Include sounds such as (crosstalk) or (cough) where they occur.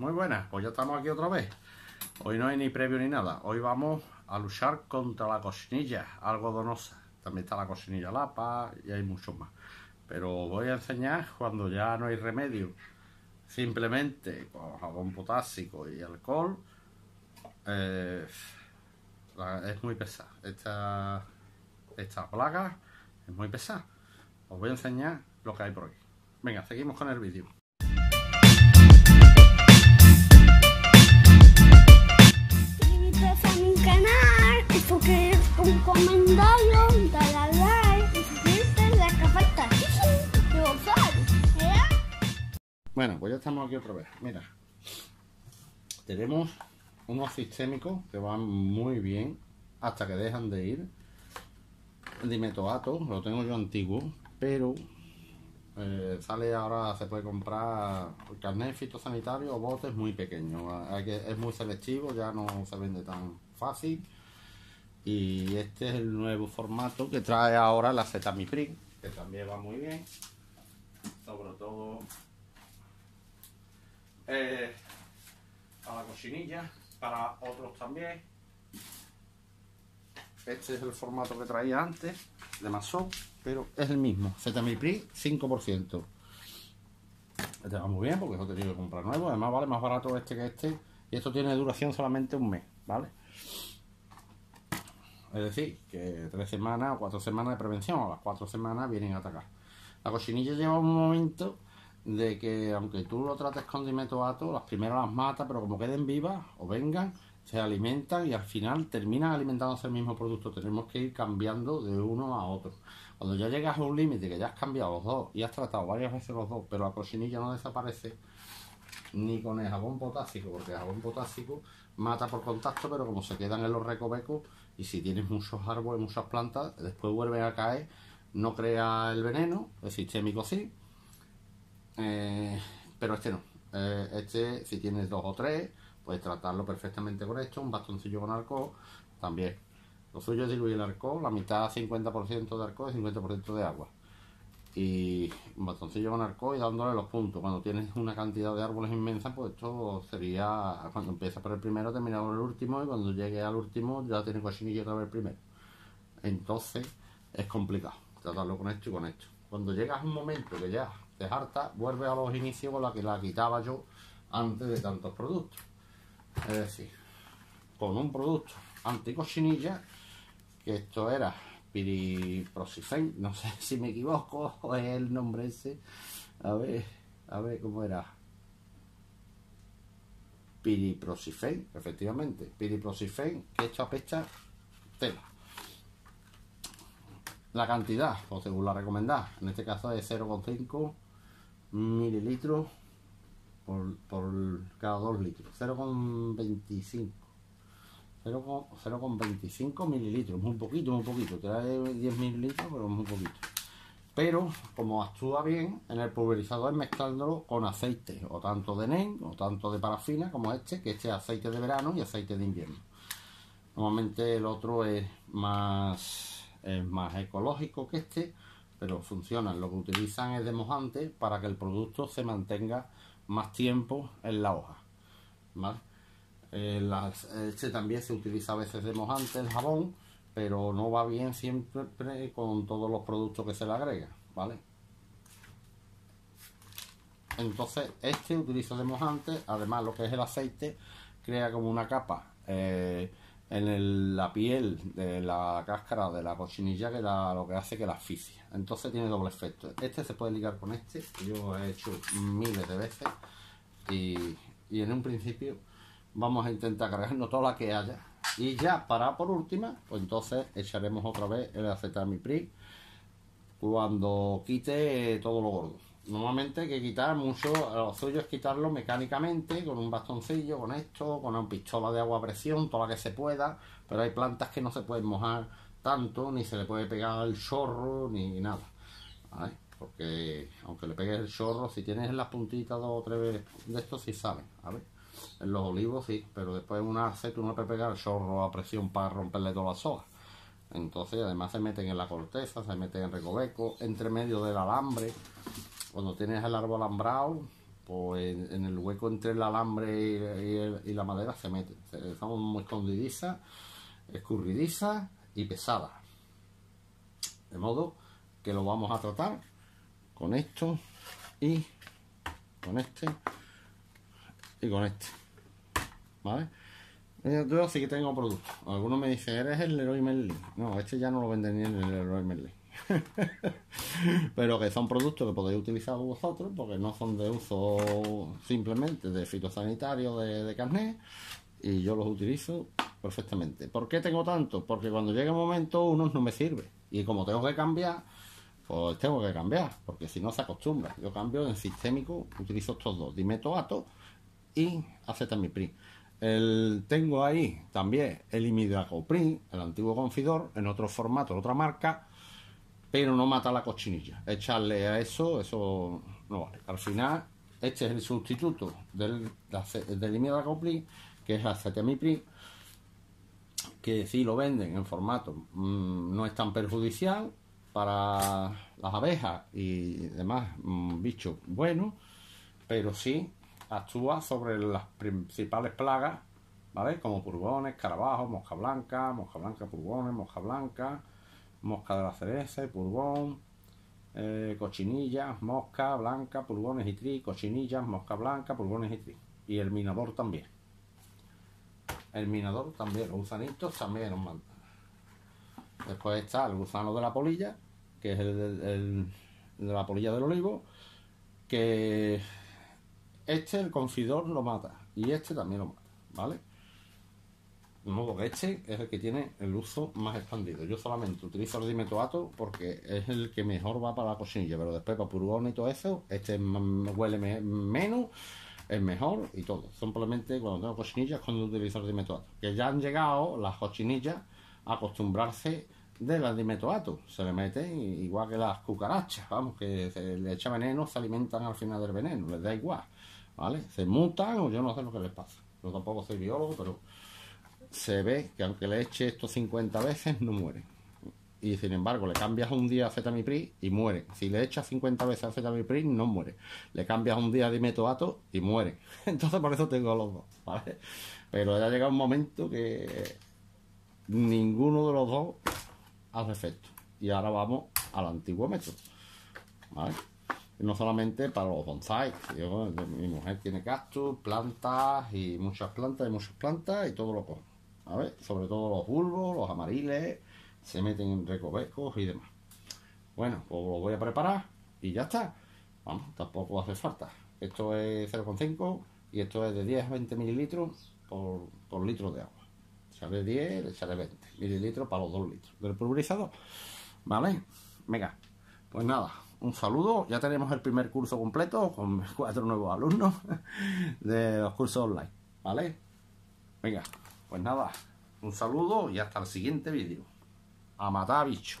Muy buenas, pues ya estamos aquí otra vez. Hoy no hay ni previo ni nada. Hoy vamos a luchar contra la cochinilla algodonosa. También está la cochinilla lapa y hay muchos más. Pero voy a enseñar cuando ya no hay remedio. Simplemente con jabón potásico y alcohol. Eh, es muy pesada. Esta, esta plaga es muy pesada. Os voy a enseñar lo que hay por aquí. Venga, seguimos con el vídeo. Bueno, pues ya estamos aquí otra vez. Mira, tenemos unos sistémicos que van muy bien hasta que dejan de ir. Dimetoato, lo tengo yo antiguo, pero eh, sale ahora, se puede comprar carnet fitosanitario o botes muy pequeños. Es muy selectivo, ya no se vende tan fácil. Y este es el nuevo formato que trae ahora la Zetamiprin, que también va muy bien. Sobre todo eh, para la cochinilla, para otros también. Este es el formato que traía antes, de Masón, pero es el mismo. Zetamiprin 5%. Este va muy bien porque lo he tenido que comprar nuevo. Además vale más barato este que este. Y esto tiene duración solamente un mes, ¿vale? Es decir, que tres semanas o cuatro semanas de prevención, a las cuatro semanas vienen a atacar. La cochinilla lleva un momento de que, aunque tú lo trates con dimetoato, las primeras las mata, pero como queden vivas o vengan, se alimentan y al final terminan alimentándose el mismo producto. Tenemos que ir cambiando de uno a otro. Cuando ya llegas a un límite que ya has cambiado los dos y has tratado varias veces los dos, pero la cochinilla no desaparece, ni con el jabón potásico, porque el jabón potásico mata por contacto, pero como se quedan en los recovecos y si tienes muchos árboles, muchas plantas, después vuelven a caer, no crea el veneno, el sistémico sí, eh, pero este no. Eh, este, si tienes dos o tres, puedes tratarlo perfectamente con esto, un bastoncillo con alcohol, también. Lo suyo es diluir el alcohol, la mitad 50% de alcohol y 50% de agua y un bastoncillo con alcohol y dándole los puntos. Cuando tienes una cantidad de árboles inmensa, pues esto sería cuando empiezas por el primero, terminar por el último, y cuando llegue al último ya tienes cochinilla otra vez el primero. Entonces es complicado tratarlo con esto y con esto. Cuando llegas a un momento que ya te harta, vuelves a los inicios con la que la quitaba yo antes de tantos productos. Es decir, con un producto anticochinilla, que esto era piriprosifen, no sé (laughs) si me equivoco, o (laughs) es el nombre ese. A ver, a ver cómo era. Piriprosifen, efectivamente. Piriprosifen, que esto apecha tela. La cantidad, o según la recomendada, en este caso es 0,5 mililitros por, cada 2 litros. 0,25. 0,25 mililitros, muy poquito, muy poquito. Trae 10 mililitros, pero muy poquito. Pero como actúa bien en el pulverizador mezclándolo con aceite, o tanto de NEN, o tanto de parafina como este, que este es aceite de verano y aceite de invierno. Normalmente el otro es más, es más ecológico que este, pero funciona. Lo que utilizan es de mojante para que el producto se mantenga más tiempo en la hoja. ¿vale? Eh, este también se utiliza a veces de mojante, el jabón, pero no va bien siempre con todos los productos que se le agregan, ¿vale? Entonces, este utiliza de mojante, además lo que es el aceite, crea como una capa eh, en la piel de la cáscara de la cochinilla que la- lo que hace que la asfixia. Entonces tiene doble efecto. Este se puede ligar con este, yo he hecho miles de veces y, y en un principio vamos a intentar cargarnos toda la que haya y ya para por última pues entonces echaremos otra vez el acetamiprid cuando quite todo lo gordo normalmente hay que quitar mucho lo suyo es quitarlo mecánicamente con un bastoncillo con esto con una pistola de agua a presión toda la que se pueda pero hay plantas que no se pueden mojar tanto ni se le puede pegar el chorro ni nada porque aunque le pegues el chorro si tienes en las puntitas dos o tres de estos sí salen ¿vale? En los olivos sí, pero después en un arce tú no puedes pegar el chorro a presión para romperle todas las hojas. Entonces, además se meten en la corteza, se meten en recoveco, entre medio del alambre. Cuando tienes el árbol alambrado, pues en, el hueco entre el alambre y, la madera se meten. Se- Son muy escondidizas, escurridizas y pesadas. De modo que lo vamos a tratar con esto y con este y con este. ¿Vale? Eh, Yo sí que tengo productos. Algunos me dicen, eres el Leroy Merlin. No, este ya no lo venden ni en el Leroy Merlin. (laughs) Pero que son productos que podéis utilizar vosotros porque no son de uso simplemente de fitosanitario, de, de. Y yo los utilizo perfectamente. ¿Por qué tengo tanto? Porque cuando llega un momento unos no me sirve. Y como tengo que cambiar, pues tengo que cambiar. Porque si no se acostumbra. Yo cambio en sistémico, utilizo estos dos. Dimetoato y acetamiprid. El, tengo ahí también el imidacloprid, el antiguo confidor, en otro formato, en otra marca, pero no mata la cochinilla. Echarle a eso, eso no vale. Al final, este es el sustituto del, del imidacloprid, que es acetamiprid, que sí lo venden en formato, mm, no es tan perjudicial para las abejas y demás mm, bichos buenos, pero sí actúa sobre las principales plagas, ¿vale? Como purgones, carabajos, mosca blanca, mosca blanca, purgones, mosca blanca, mosca de la cereza y purgón, eh, cochinillas, mosca blanca, purgones y tri, cochinillas, mosca blanca, purgones y tri. Y el minador también. El minador también, los gusanitos también los manda. Después está el gusano de la polilla, que es el- el de la polilla del olivo, que este el confidor lo mata y este también lo mata, ¿vale? De modo que este es el que tiene el uso más expandido. Yo solamente utilizo el dimetoato porque es el que mejor va para la cochinilla, pero después para purgón y todo eso, este huele me- menos, es mejor y todo. Simplemente cuando tengo cochinillas cuando utilizo el dimetoato. Que ya han llegado las cochinillas a acostumbrarse del dimetoato. Se le meten igual que las cucarachas, vamos, que se le echa veneno, se alimentan al final del veneno, les da igual, ¿vale? Se mutan o yo no sé lo que les pasa. Yo tampoco soy biólogo, pero se ve que aunque le eche esto 50 veces, no mueren. Y sin embargo, le cambias un día a acetamiprid y mueren. Si le echas 50 veces acetamiprid, no muere. Le cambias un día a dimetoato y mueren. (laughs) Entonces, por eso tengo los dos. Pero ya llega un momento que ninguno de los dos hace efecto. Y ahora vamos al antiguo método, ¿vale? No solamente para los bonsai. Mi mujer tiene cactus, plantas y muchas plantas y muchas plantas y todo lo coge. Sobre todo los bulbos, los amariles, se meten en recovecos y demás. Bueno, pues lo voy a preparar y ya está. Vamos, tampoco hace falta. Esto es 0,5 y esto es de 10 a 20 mililitros por, por litro de agua. Echarle 10, echarle 20 mililitros para los 2 litros del pulverizador. ¿Vale? Venga, pues nada, un saludo. Ya tenemos el primer curso completo con cuatro nuevos alumnos (laughs) de los cursos online. ¿Vale? Venga, pues nada, un saludo y hasta el siguiente vídeo. A matar bicho.